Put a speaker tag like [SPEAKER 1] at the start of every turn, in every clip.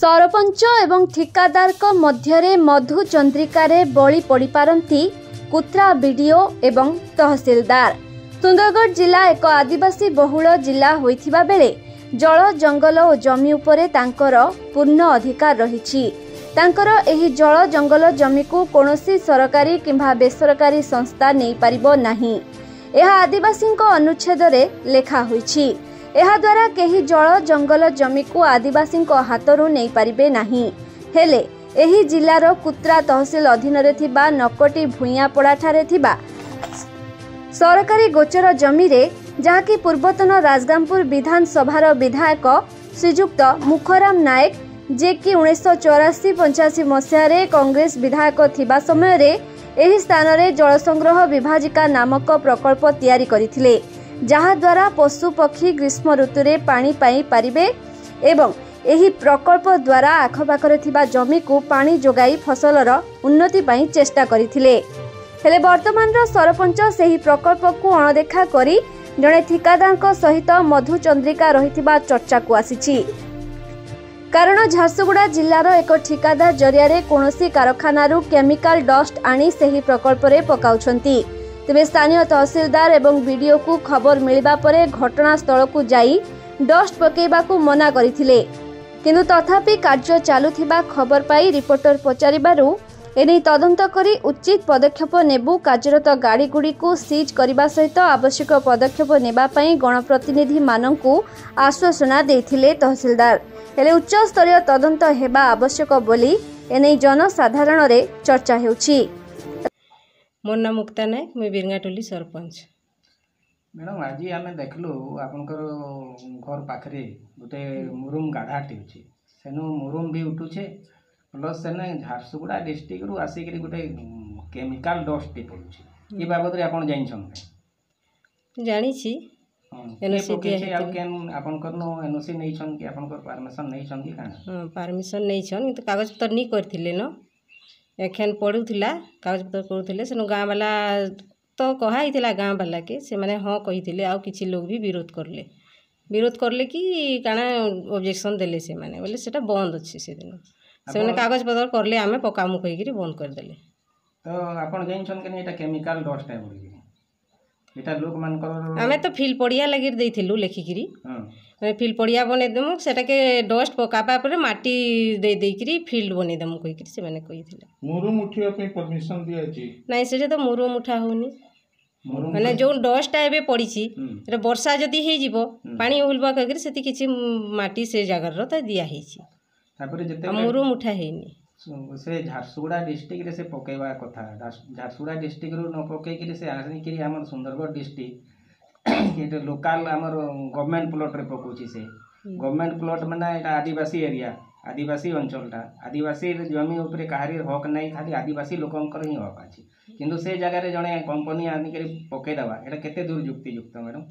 [SPEAKER 1] ସରପଞ୍ଚ ଏବଂ ଠିକାଦାରଙ୍କ ମଧ୍ୟରେ ମଧୁଚନ୍ଦ୍ରିକାରେ ବଳି ପଡ଼ିପାରନ୍ତି କୁତ୍ରା ବିଡିଓ ଏବଂ ତହସିଲଦାର ସୁନ୍ଦରଗଡ଼ ଜିଲ୍ଲା ଏକ ଆଦିବାସୀ ବହୁଳ ଜିଲ୍ଲା ହୋଇଥିବା ବେଳେ ଜଳ ଜଙ୍ଗଲ ଓ ଜମି ଉପରେ ତାଙ୍କର ପୂର୍ଣ୍ଣ ଅଧିକାର ରହିଛି ତାଙ୍କର ଏହି ଜଳ ଜଙ୍ଗଲ ଜମିକୁ କୌଣସି ସରକାରୀ କିମ୍ବା ବେସରକାରୀ ସଂସ୍ଥା ନେଇପାରିବ ନାହିଁ ଏହା ଆଦିବାସୀଙ୍କ ଅନୁଚ୍ଛେଦରେ ଲେଖା ହୋଇଛି ଏହାଦ୍ୱାରା କେହି ଜଳ ଜଙ୍ଗଲ ଜମିକୁ ଆଦିବାସୀଙ୍କ ହାତରୁ ନେଇପାରିବେ ନାହିଁ ହେଲେ ଏହି ଜିଲ୍ଲାର କୁତ୍ରା ତହସିଲ ଅଧୀନରେ ଥିବା ନକଟି ଭୂଇଁଆପଡ଼ାଠାରେ ଥିବା ସରକାରୀ ଗୋଚର ଜମିରେ ଯାହାକି ପୂର୍ବତନ ରାଜଗାମପୁର ବିଧାନସଭାର ବିଧାୟକ ଶ୍ରୀଯୁକ୍ତ ମୁଖରାମ ନାୟକ ଯିଏକି ଉଣେଇଶହ ଚଉରାଶୀ ପଞ୍ଚାଅଶୀ ମସିହାରେ କଂଗ୍ରେସ ବିଧାୟକ ଥିବା ସମୟରେ ଏହି ସ୍ଥାନରେ ଜଳ ସଂଗ୍ରହ ବିଭାଜିକା ନାମକ ପ୍ରକଳ୍ପ ତିଆରି କରିଥିଲେ ଯାହାଦ୍ୱାରା ପଶୁପକ୍ଷୀ ଗ୍ରୀଷ୍ମ ଋତୁରେ ପାଣି ପାଇପାରିବେ ଏବଂ ଏହି ପ୍ରକଳ୍ପ ଦ୍ୱାରା ଆଖପାଖରେ ଥିବା ଜମିକୁ ପାଣି ଯୋଗାଇ ଫସଲର ଉନ୍ନତି ପାଇଁ ଚେଷ୍ଟା କରିଥିଲେ ହେଲେ ବର୍ତ୍ତମାନର ସରପଞ୍ଚ ସେହି ପ୍ରକଳ୍ପକୁ ଅଣଦେଖା କରି ଜଣେ ଠିକାଦାରଙ୍କ ସହିତ ମଧୁ ଚନ୍ଦ୍ରିକା ରହିଥିବା ଚର୍ଚ୍ଚାକୁ ଆସିଛି କାରଣ ଝାରସୁଗୁଡ଼ା ଜିଲ୍ଲାର ଏକ ଠିକାଦାର ଜରିଆରେ କୌଣସି କାରଖାନାରୁ କେମିକାଲ ଡଷ୍ଟ ଆଣି ସେହି ପ୍ରକଳ୍ପରେ ପକାଉଛନ୍ତି ତେବେ ସ୍ଥାନୀୟ ତହସିଲଦାର ଏବଂ ବିଡିଓକୁ ଖବର ମିଳିବା ପରେ ଘଟଣାସ୍ଥଳକୁ ଯାଇ ଡଷ୍ଟ ପକାଇବାକୁ ମନା କରିଥିଲେ କିନ୍ତୁ ତଥାପି କାର୍ଯ୍ୟ ଚାଲୁଥିବା ଖବର ପାଇ ରିପୋର୍ଟର ପଚାରିବାରୁ ଏନେଇ ତଦନ୍ତ କରି ଉଚିତ ପଦକ୍ଷେପ ନେବୁ କାର୍ଯ୍ୟରତ ଗାଡ଼ିଗୁଡ଼ିକୁ ସିଜ୍ କରିବା ସହିତ ଆବଶ୍ୟକ ପଦକ୍ଷେପ ନେବା ପାଇଁ ଗଣପ୍ରତିନିଧିମାନଙ୍କୁ ଆଶ୍ୱାସନା ଦେଇଥିଲେ ତହସିଲଦାର ହେଲେ ଉଚ୍ଚସ୍ତରୀୟ ତଦନ୍ତ ହେବା ଆବଶ୍ୟକ ବୋଲି ଏନେଇ ଜନସାଧାରଣରେ ଚର୍ଚ୍ଚା ହେଉଛି
[SPEAKER 2] मो नाम मुक्ता
[SPEAKER 3] नायक मुझे बीरगाटोली सरपंच मैडम आज आम देखल आपंकर घर पाखे गोटे मुरुम गाढ़ाटी अच्छे से मुरुम भी उठुचे प्लस से झारसुगुड़ा डिस्ट्रिक्ट आसिक गोटे केमिकाल डस्ट पड़े ये बाबद जा एनओसी एनओसी नहीं परमिशन नहीं परमिशन नहीं कागज पत्र नहीं करें एखेन पड़ूला कागज पत्र करूँ
[SPEAKER 2] सेनु गाँव बाला तो कहाई गाँव बाला के से मैंने हाँ
[SPEAKER 3] कही आउ कि लोग भी विरोध करले
[SPEAKER 2] विरोध
[SPEAKER 3] करले कि कण ऑब्जेक्शन देले से मैंने बोले से बंद अच्छे से दिन से कागज पत्र
[SPEAKER 4] कले आम पकाम कहीकि बंद
[SPEAKER 3] करदे तो आपमिकाल लोक आम तो
[SPEAKER 2] फिल
[SPEAKER 3] पड़िया लगे देखिकी फिल्ड पड़िया
[SPEAKER 2] बनईदेमु
[SPEAKER 3] से डस्ट पकापा मटी फिल्ड बनईदेमु मुठा हो मैंने जो डस्टा एवं पड़ी बर्षा
[SPEAKER 2] जदि
[SPEAKER 3] पानी
[SPEAKER 2] उल
[SPEAKER 3] कह जगार दिखाई
[SPEAKER 2] मुर मुठा है से झारसुगुड़ा डिस्ट्रिक्ट से पकेवा कथा झारसुगुड़ा डिस्ट्रिक्ट न पकईकि आनी सुंदरगढ़ डिस्ट्रिक्ट ଏଇଟା ଲୋକାଲ୍ ଆମର ଗଭର୍ଣ୍ଣମେଣ୍ଟ ପ୍ଲଟ୍ରେ ପକାଉଛି ସେ ଗଭର୍ଣ୍ଣମେଣ୍ଟ ପ୍ଲଟ୍ ମାନେ ଏଇଟା ଆଦିବାସୀ ଏରିଆ ଆଦିବାସୀ ଅଞ୍ଚଳଟା ଆଦିବାସୀ ଜମି ଉପରେ କାହାରି ହକ୍ ନାହିଁ ଖାଲି ଆଦିବାସୀ ଲୋକଙ୍କର ହିଁ ହକ୍ ଅଛି କିନ୍ତୁ ସେ ଜାଗାରେ ଜଣେ କମ୍ପାନୀ ଆଣିକରି ପକାଇଦେବା ଏଇଟା କେତେ ଦୂର ଯୁକ୍ତିଯୁକ୍ତ ମ୍ୟାଡ଼ାମ୍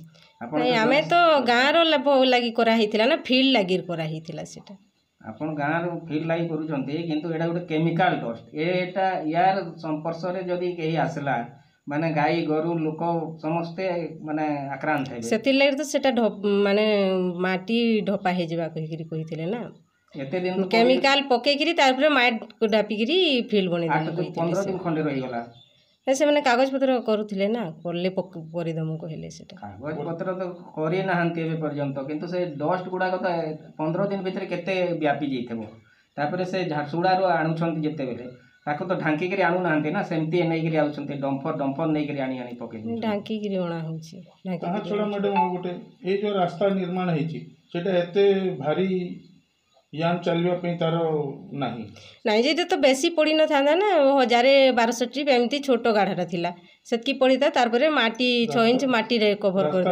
[SPEAKER 2] ଆପଣ
[SPEAKER 3] ଆମେ ତ ଗାଁର ଲାଗି କରାହେଇଥିଲା ନା ଫିଲ୍ଡ ଲାଗି କରାହେଇଥିଲା ସେଇଟା
[SPEAKER 2] ଆପଣ ଗାଁରୁ ଫିଲ୍ଡ ଲାଗି କରୁଛନ୍ତି କିନ୍ତୁ ଏଇଟା ଗୋଟେ କେମିକାଲ୍ ଡଷ୍ଟ ଏଇଟା ୟାର ସଂସ୍ପର୍ଶରେ ଯଦି କେହି ଆସିଲା माने गाई गोरु लोक समस्त माने आक्रांत है
[SPEAKER 3] सेति लागि त सेटा ढप माने माटी ढपा हे जेबा कहि
[SPEAKER 2] गिरि ना
[SPEAKER 3] एते दिन केमिकल पके तार पर माट
[SPEAKER 2] को
[SPEAKER 3] ढापी
[SPEAKER 2] गिरि
[SPEAKER 3] फील
[SPEAKER 2] बनि दे 15
[SPEAKER 3] दिन खंडे रही गला से माने कागज पत्र करूथिले ना
[SPEAKER 2] करले पक करि कहले सेटा कागज पत्र त करि ना हंती अभी पर्यंत किंतु से डस्ट गुडा को त 15 दिन भीतर केते व्यापी जैथबो तापर से झारसुडा रो आणुछंत जते बेले ତାକୁ ତ ଢାଙ୍କିକିରି ଆଣୁନାହାନ୍ତି ନା ସେମିତି ନେଇକିରି ଆଣୁଛନ୍ତି ଡମ୍ଫର ଡମ୍ଫର ନେଇକିରି ଆଣି ଆଣି ପକେଇ
[SPEAKER 3] ଢାଙ୍କିକିରି ଅଣା ହେଉଛି
[SPEAKER 4] ତାହା ଛଡ଼ା ମ୍ୟାଡ଼ାମ୍ ଆଉ ଗୋଟେ ଏଇ ଯେଉଁ ରାସ୍ତା ନିର୍ମାଣ ହେଇଛି ସେଇଟା ଏତେ ଭାରି ୟାନ୍ ଚାଲିବା ପାଇଁ ତାର ନାହିଁ
[SPEAKER 3] ନାଇଁ ଯେତେ ତ ବେଶୀ ପଡ଼ିନଥାନ୍ତା ନା ହଜାରେ ବାରଶହ ଟ୍ରିପ୍ ଏମିତି ଛୋଟ ଗାଢ଼ାଟା ଥିଲା সেতকি পড়ি তা
[SPEAKER 4] তারপরে মাটি ছ
[SPEAKER 3] ইঞ্চ
[SPEAKER 4] মাটিরে কভর করে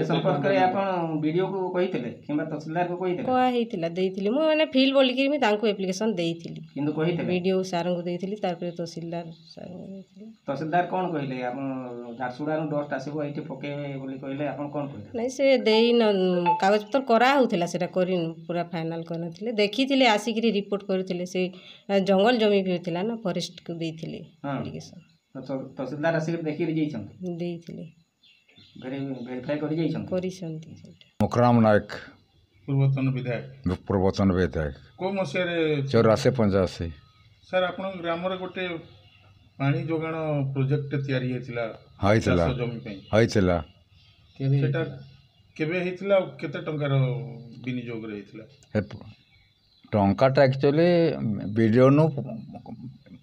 [SPEAKER 2] ଏ ସମ୍ପର୍କରେ ଆପଣ ବିଡ଼ିଓକୁ କହିଥିଲେ କିମ୍ବା ତହସିଲଦାରକୁ କହିଥିଲେ
[SPEAKER 3] କୁହା ହେଇଥିଲା ଦେଇଥିଲି ମୁଁ ମାନେ ଫିଲ୍ ବୋଲିକି ମୁଁ ତାଙ୍କୁ ଆପ୍ଲିକେସନ୍ ଦେଇଥିଲି
[SPEAKER 2] କିନ୍ତୁ କହିଥିଲେ
[SPEAKER 3] ବିଡ଼ିଓ ସାର୍ଙ୍କୁ ଦେଇଥିଲି ତାପରେ ତହସିଲଦାର ସାର୍ଙ୍କୁ ଦେଇଥିଲି
[SPEAKER 2] ତହସିଲଦାର କ'ଣ କହିଲେ ଆପଣ ଝାରସୁଗୁଡ଼ାରୁ ଡଷ୍ଟ ଆସିବ ଏଇଠି ପକେଇବେ ବୋଲି କହିଲେ ଆପଣ କ'ଣ କହିଲେ
[SPEAKER 3] ନାଇଁ ସେ ଦେଇ କାଗଜପତ୍ର କରାହେଉଥିଲା ସେଇଟା କରିନୁ ପୁରା ଫାଇନାଲ୍ କରିନଥିଲେ ଦେଖିଥିଲେ ଆସିକିରି ରିପୋର୍ଟ କରିଥିଲେ ସେ ଜଙ୍ଗଲ ଜମି ବି ହୋଇଥିଲା ନା ଫରେଷ୍ଟକୁ ଦେଇଥିଲେ ଆପ୍ଲିକେସନ୍
[SPEAKER 5] तहसीलदार आसिक देखिए मुखराम नायक पूर्वतन विधायक पूर्वतन विधायक को
[SPEAKER 4] मसेरे चौरासी पंचाशी सर आप ग्राम रोटे पानी जोगाण
[SPEAKER 5] प्रोजेक्ट तैयारी टाटा एक्चुअली विडीओ नु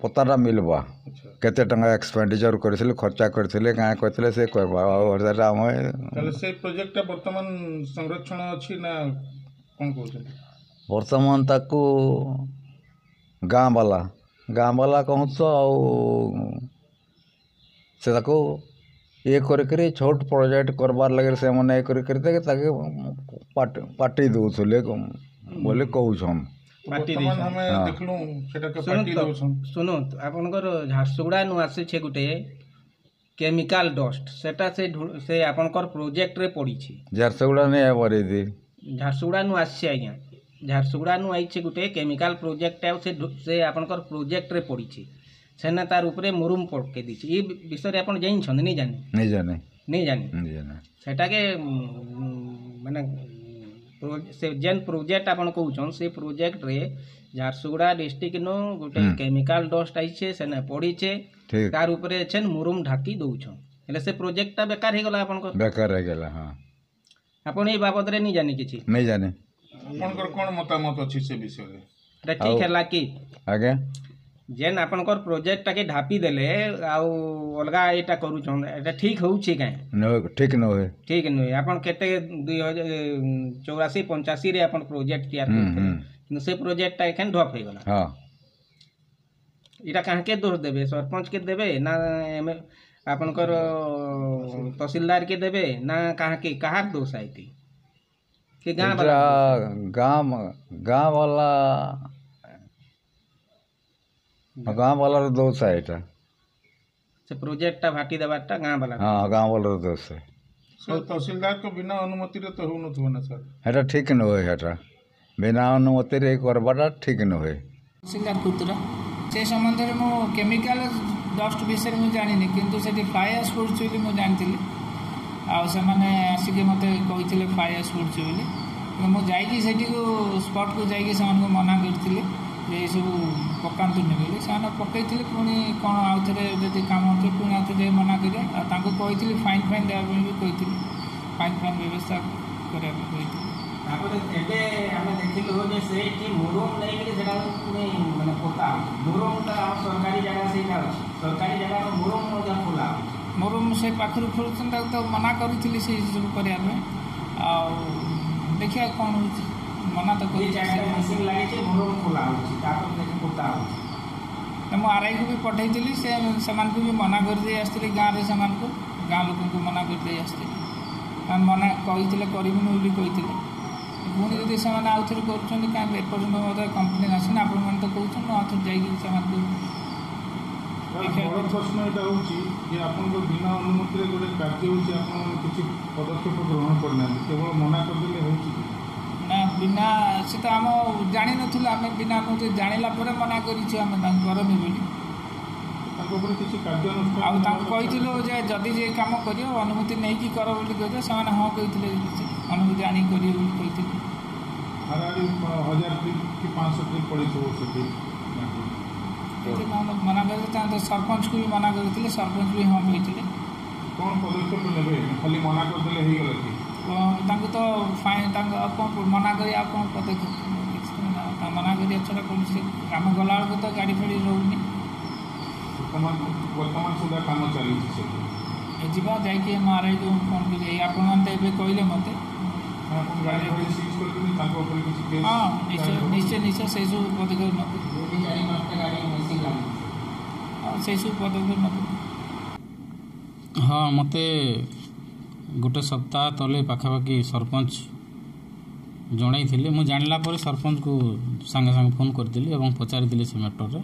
[SPEAKER 5] पता मिलवा के एक्सपेडिचर कर खर्चा करें गाँ कहते संरक्षण अच्छी बर्तमान गाँ बाला गाँ बाला कह से ये करके
[SPEAKER 4] छोट प्रोजेक्ट
[SPEAKER 2] करबार
[SPEAKER 4] लगे से
[SPEAKER 2] मैंने
[SPEAKER 4] ये
[SPEAKER 2] करके
[SPEAKER 4] पार्टी
[SPEAKER 2] दूसरे बोले कौन सुनत आप झारसुगुड़ा नु आसे गोटे केमिकाल डस्ट से से प्रोजेक्ट
[SPEAKER 5] पड़ी झारसुगुड़ा ने बरेदे
[SPEAKER 2] झारसुगुड़ा नु आसे झारसुगुड़ा नु आई गोटे केमिकाल प्रोजेक्ट से आप प्रोजेक्ट रे पड़ी सेना तार ऊपर मुरुम पके दी ये विषय आप जानी नहीं जानी नहीं
[SPEAKER 5] जानी नहीं
[SPEAKER 2] जानी से
[SPEAKER 5] मैंने से
[SPEAKER 2] जेन प्रोजेक्ट आप प्रोजेक्ट रे झारसुगुड़ा डिस्ट्रिक्ट नु गोटे केमिकाल डस्ट आई से पड़ीचे तार
[SPEAKER 5] उपरे
[SPEAKER 2] छेन मुरुम ढाकी दउछन हेले
[SPEAKER 5] से
[SPEAKER 2] प्रोजेक्ट ता बेकार हे गला आपन को बेकार हे गला हां आपन
[SPEAKER 5] ए बाबत रे
[SPEAKER 2] नि जाने किछि नै जाने आपन
[SPEAKER 5] कर कोन
[SPEAKER 4] मतामत अछि से विषय रे ठीक
[SPEAKER 2] है लाकी
[SPEAKER 5] आगे
[SPEAKER 2] जेन आपणकर
[SPEAKER 5] प्रोजेक्ट
[SPEAKER 2] टाके ढापी देले आउ अलगा एटा एटा ठीक होउछी नो ठीक नो है
[SPEAKER 5] ठीक नो है आपण
[SPEAKER 2] केते 2084 85 रे आपण प्रोजेक्ट किया से प्रोजेक्ट टा एखन
[SPEAKER 5] ढप
[SPEAKER 2] होई
[SPEAKER 5] गला
[SPEAKER 2] हां एटा के दोष देबे सरपंच
[SPEAKER 5] के
[SPEAKER 2] देबे ना आपणकर तहसीलदार के देबे ना काहे के कहार दोष आईती के गांव गांव गांव वाला ଗାଁ
[SPEAKER 5] ବାଲାର ଦୋଷ ଏଇଟା
[SPEAKER 2] ସେ ପ୍ରୋଜେକ୍ଟଟା ଭାଟି ଦେବାଟା ଗାଁ ବାଲା
[SPEAKER 5] ହଁ ଗାଁ ବାଲାର ଦୋଷ
[SPEAKER 4] ସାର୍ ତହସିଲଦାରଙ୍କ ବିନା ଅନୁମତିରେ ତ ହେଉନଥିବ ନା ସାର୍
[SPEAKER 5] ହେଟା ଠିକ୍ ନୁହେଁ ହେଟା ବିନା ଅନୁମତିରେ କରବାଟା ଠିକ୍ ନୁହେଁ
[SPEAKER 6] ତହସିଲଦାର ପୁତ୍ର ସେ ସମ୍ବନ୍ଧରେ ମୁଁ କେମିକାଲ ଡଷ୍ଟ ବିଷୟରେ ମୁଁ ଜାଣିନି କିନ୍ତୁ ସେଠି ଫ୍ଲାଏସ୍ ପଡ଼ୁଛି ବୋଲି ମୁଁ ଜାଣିଥିଲି ଆଉ ସେମାନେ ଆସିକି ମୋତେ କହିଥିଲେ ଫ୍ଲାଏସ୍ ପଡ଼ୁଛି ବୋଲି ମୁଁ ଯାଇକି ସେଠିକୁ ସ୍ପଟ୍କୁ ଯାଇକି ସେମାନଙ୍କୁ ମନା କରିଥିଲି ଏଇସବୁ ପକାନ୍ତୁନି ବୋଲି ସେମାନେ ପକାଇଥିଲେ ପୁଣି କ'ଣ ଆଉଥରେ ଯଦି କାମ ହେଉଥିବ ପୁଣି ଆଉଥରେ ମନା କରିବେ ଆଉ ତାଙ୍କୁ କହିଥିଲି ଫାଇନ୍ ଫାଇନ୍ ଦେବା ପାଇଁ ବି କହିଥିଲି ଫାଇନ୍ ଫାଇନ୍ ବ୍ୟବସ୍ଥା କରିବା ପାଇଁ କହିଥିଲି
[SPEAKER 2] ତାପରେ ଏବେ ଆମେ ଦେଖିଲୁ ଯେ ସେଇଠି ମୁରୁମ୍ ନେଇକିରି ସେଟା ମାନେ ପୋତା ହେଉଛି ମୁରୁମ୍ଟା ଆମ ସରକାରୀ ଜାଗା ସେଇଟା ଅଛି ସରକାରୀ ଜାଗାର ମୁରୁମ୍ ମଧ୍ୟ ଖୋଲା ହେଉଛି
[SPEAKER 6] ମୁରୁମ୍ ସେ ପାଖରୁ ଖୋଲୁଛନ୍ତି ତାକୁ ତ ମନା କରିଥିଲି ସେଇ ସବୁ କରିବା ପାଇଁ ଆଉ ଦେଖିବା କ'ଣ ହେଉଛି ମନା ତ କହିଛି
[SPEAKER 2] ଆଗରେ ମେସିନ୍ ଲାଗିଛି ମୁଣ୍ଡରୁ ଖୋଲା ହେଉଛି ତାପରେ ଦେଖି ପୋତା ହେଉଛି
[SPEAKER 6] ମୁଁ ଆରଆଇକୁ ବି ପଠାଇଥିଲି ସେ ସେମାନଙ୍କୁ ବି ମନା କରିଦେଇ ଆସିଥିଲି ଗାଁରେ ସେମାନଙ୍କୁ ଗାଁ ଲୋକଙ୍କୁ ମନା କରିଦେଇ ଆସିଥିଲି କାରଣ ମନା କହିଥିଲେ କରିବିନି ବୋଲି କହିଥିଲେ ପୁଣି ଯଦି ସେମାନେ ଆଉ ଥରେ କରୁଛନ୍ତି କାହିଁକି ଏପର୍ଯ୍ୟନ୍ତ ମଧ୍ୟ କମ୍ପ୍ଲେନ୍ ଆସିନି ଆପଣମାନେ ତ କହୁଛନ୍ତି ମୁଁ ଆଉ ଥରେ ଯାଇକି ସେମାନଙ୍କୁ
[SPEAKER 4] ବଡ଼ ପ୍ରଶ୍ନ ଏଇଟା ହେଉଛି ଯେ ଆପଣଙ୍କ ବିନା ଅନୁମତିରେ ଗୋଟେ କାର୍ଯ୍ୟ ହେଉଛି ଆପଣ କିଛି ପଦକ୍ଷେପ ଗ୍ରହଣ କରିନାହାନ୍ତି କେବଳ ମନା କରିଦେଲେ ହେଉଛି କି
[SPEAKER 6] ବିନା ସେ ତ ଆମ ଜାଣିନଥିଲୁ ଆମେ ବିନା ମୋତେ ଜାଣିଲା ପରେ ମନା କରିଛୁ ଆମେ ତାଙ୍କୁ କରନି ବୋଲି ଆଉ ତାଙ୍କୁ କହିଥିଲୁ ଯେ ଯଦି ଯେ କାମ କରିବ ଅନୁମତି ନେଇକି କର ବୋଲି କହିଥିଲେ ସେମାନେ ହଁ କହିଥିଲେ ଅନୁମତି ଆଣିକି କରିବେ ବୋଲି କହିଥିଲେ ମନା କରିଥିଲେ ତାଙ୍କ ସରପଞ୍ଚକୁ ବି ମନା କରିଥିଲେ ସରପଞ୍ଚ ବି ହଁ କହିଥିଲେ
[SPEAKER 4] କ'ଣ ପଦକ୍ଷେପ ନେବେ ଖାଲି ମନା କରିଦେଲେ ହେଇଗଲା କି
[SPEAKER 6] ତାଙ୍କୁ ତ ଫାଇନ୍ ତାଙ୍କୁ ଆଉ କ'ଣ ମନା କରି ଆଉ କ'ଣ ପଦକ୍ଷେପ ମନା କରିବା ଛଡ଼ା କୌଣସି କାମ ଗଲାବେଳକୁ ତ ଗାଡ଼ି ଫାଡ଼ି ରହୁନି
[SPEAKER 4] ବର୍ତ୍ତମାନ ସୁଦ୍ଧା କାମ ଚାଲିଛି
[SPEAKER 6] ଯିବା ଯାଇକି ଏମ୍ ଆର୍ ଆଇ ଯେଉଁ ଫୋନ୍ କରି ଆପଣମାନେ ତ ଏବେ କହିଲେ ମୋତେ ହଁ ନିଶ୍ଚୟ ନିଶ୍ଚୟ ନିଶ୍ଚୟ ସେସବୁ ପଦକ୍ଷେପ ନେବୁ ଆଉ ସେସବୁ ପଦକ୍ଷେପ ନେବୁ
[SPEAKER 7] ହଁ ମୋତେ ଗୋଟେ ସପ୍ତାହ ତଳେ ପାଖାପାଖି ସରପଞ୍ଚ ଜଣାଇଥିଲେ ମୁଁ ଜାଣିଲା ପରେ ସରପଞ୍ଚକୁ ସାଙ୍ଗେ ସାଙ୍ଗେ ଫୋନ୍ କରିଥିଲି ଏବଂ ପଚାରିଥିଲି ସେ ମ୍ୟାଟରରେ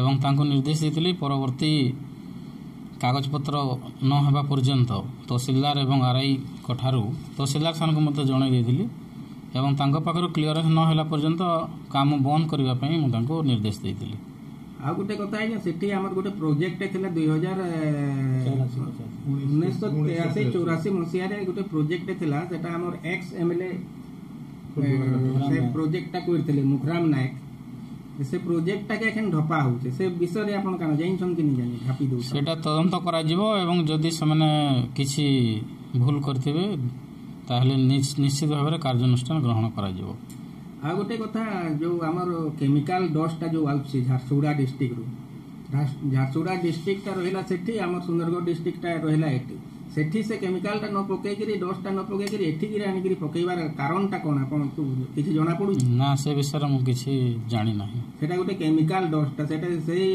[SPEAKER 7] ଏବଂ ତାଙ୍କୁ ନିର୍ଦ୍ଦେଶ ଦେଇଥିଲି ପରବର୍ତ୍ତୀ କାଗଜପତ୍ର ନ ହେବା ପର୍ଯ୍ୟନ୍ତ ତହସିଲଦାର ଏବଂ ଆର୍ ଆଇଙ୍କ ଠାରୁ ତହସିଲଦାର ସେମାନଙ୍କୁ ମୋତେ ଜଣାଇ ଦେଇଥିଲି ଏବଂ ତାଙ୍କ ପାଖରୁ କ୍ଲିୟରାନ୍ସ ନହେଲା ପର୍ଯ୍ୟନ୍ତ କାମ ବନ୍ଦ କରିବା ପାଇଁ ମୁଁ ତାଙ୍କୁ ନିର୍ଦ୍ଦେଶ ଦେଇଥିଲି
[SPEAKER 2] ଆଉ ଗୋଟେ କଥା ଆଜ୍ଞା ସେଠି ଆମର ଗୋଟେ ପ୍ରୋଜେକ୍ଟ ଥିଲା ଦୁଇ ହଜାର ଉଣେଇଶହ ତେୟାଅଶୀ ଚଉରାଶୀ ମସିହାରେ ଗୋଟେ ପ୍ରୋଜେକ୍ଟ ଥିଲା ସେଟା ଆମର ଏକ୍ସ ଏମ୍ ଏଲ୍ ଏ ସେ ପ୍ରୋଜେକ୍ଟଟା କରିଥିଲେ ମୁଖରାମ ନାୟକ ସେ ପ୍ରୋଜେକ୍ଟଟାକେ ଏଖେନ୍ ଢପା ହଉଛେ ସେ ବିଷୟରେ ଆପଣ କାଣା ଜାଣିଛନ୍ କି ନି ଜାଣି ଢାପି ଦଉଛନ୍
[SPEAKER 7] ସେଟା ତଦନ୍ତ କରାଯିବ ଏବଂ ଯଦି ସେମାନେ କିଛି ଭୁଲ କରିଥିବେ ତାହେଲେ ନିଶ୍ଚିତ ଭାବରେ କାର୍ଯ୍ୟାନୁଷ୍ଠାନ ଗ୍ରହଣ କରାଯିବ
[SPEAKER 2] ଆଉ ଗୋଟେ କଥା ଯେଉଁ ଆମର କେମିକାଲ ଡଷ୍ଟଟା ଯେଉଁ ଆସୁଛି ଝାରସୁଗୁଡ଼ା ଡିଷ୍ଟ୍ରିକ୍ଟରୁ ଝାରସୁଗୁଡ଼ା ଡିଷ୍ଟ୍ରିକ୍ଟଟା ରହିଲା ସେଠି ଆମର ସୁନ୍ଦରଗଡ଼ ଡିଷ୍ଟ୍ରିକ୍ଟଟା ରହିଲା ଏଠି ସେଠି ସେ କେମିକାଲଟା ନ ପକେଇକିରି ଡଷ୍ଟଟା ନ ପକେଇକିରି ଏଠିକିରି ଆଣିକିରି ପକେଇବାର କାରଣଟା କ'ଣ ଆପଣଙ୍କୁ କିଛି ଜଣାପଡ଼ୁଛି
[SPEAKER 7] ନା ସେ ବିଷୟରେ ମୁଁ କିଛି ଜାଣିନାହିଁ
[SPEAKER 2] ସେଟା ଗୋଟେ କେମିକାଲ ଡଷ୍ଟଟା ସେଟା ସେଇ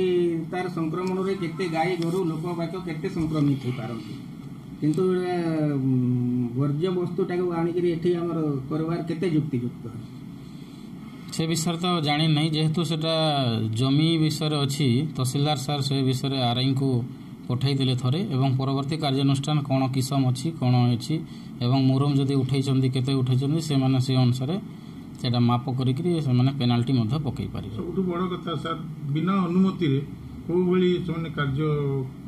[SPEAKER 2] ତାର ସଂକ୍ରମଣରେ କେତେ ଗାଈ ଗୋରୁ ଲୋକବାକ୍ୟ କେତେ ସଂକ୍ରମିତ ହେଇପାରନ୍ତି କିନ୍ତୁ ବର୍ଜ୍ୟବସ୍ତୁଟାକୁ ଆଣିକିରି ଏଠି ଆମର କରିବାର କେତେ ଯୁକ୍ତିଯୁକ୍ତ
[SPEAKER 7] ସେ ବିଷୟରେ ତ ଜାଣିନାହିଁ ଯେହେତୁ ସେଇଟା ଜମି ବିଷୟରେ ଅଛି ତହସିଲଦାର ସାର୍ ସେ ବିଷୟରେ ଆର୍ ଆର୍ଆଇଙ୍କୁ ପଠାଇଦେଲେ ଥରେ ଏବଂ ପରବର୍ତ୍ତୀ କାର୍ଯ୍ୟାନୁଷ୍ଠାନ କ'ଣ କିସମ ଅଛି କ'ଣ ଅଛି ଏବଂ ମୁରମ ଯଦି ଉଠାଇଛନ୍ତି କେତେ ଉଠାଇଛନ୍ତି ସେମାନେ ସେ ଅନୁସାରେ ସେଟା ମାପ କରିକିରି ସେମାନେ ପେନାଲ୍ଟି ମଧ୍ୟ ପକାଇ ପାରିବେ
[SPEAKER 4] ସବୁଠୁ ବଡ଼ କଥା ସାର୍ ବିନା ଅନୁମତିରେ କେଉଁଭଳି ସେମାନେ କାର୍ଯ୍ୟ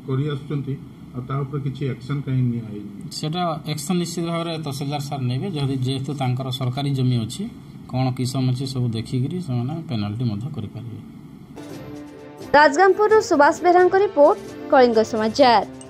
[SPEAKER 4] କରି ଆସୁଛନ୍ତି ଆଉ ତା ଉପରେ କିଛି ଆକ୍ସନ୍ କାହିଁକି ନିଆ ହେଇନି
[SPEAKER 7] ସେଇଟା ଆକ୍ସନ ନିଶ୍ଚିତ ଭାବରେ ତହସିଲଦାର ସାର୍ ନେବେ ଯଦି ଯେହେତୁ ତାଙ୍କର ସରକାରୀ ଜମି ଅଛି କ'ଣ କିସମ ଅଛି ସବୁ ଦେଖିକିରି ସେମାନେ ପେନାଲ୍ଟି ମଧ୍ୟ କରିପାରିବେ
[SPEAKER 1] ରାଜଗାମପୁରରୁ ସୁବାସ ବେହେରାଙ୍କ ରିପୋର୍ଟ କଳିଙ୍ଗ ସମାଚାର